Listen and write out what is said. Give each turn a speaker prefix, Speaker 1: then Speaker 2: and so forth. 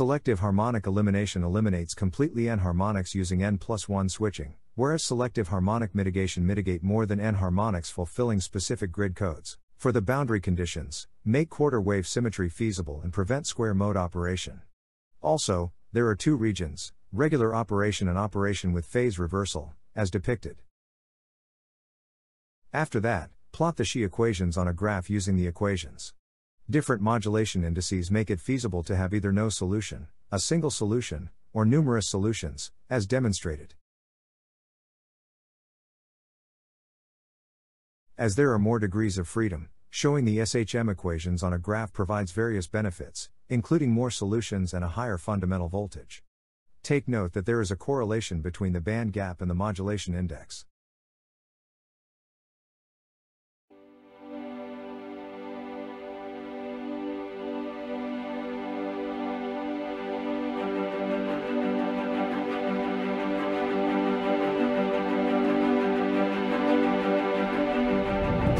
Speaker 1: Selective harmonic elimination eliminates completely n harmonics using n plus 1 switching, whereas selective harmonic mitigation mitigate more than n harmonics fulfilling specific grid codes. For the boundary conditions, make quarter wave symmetry feasible and prevent square mode operation. Also, there are two regions regular operation and operation with phase reversal, as depicted. After that, plot the SHE equations on a graph using the equations. Different modulation indices make it feasible to have either no solution, a single solution, or numerous solutions, as demonstrated. As there are more degrees of freedom, showing the SHM equations on a graph provides various benefits, including more solutions and a higher fundamental voltage. Take note that there is a correlation between the band gap and the modulation index.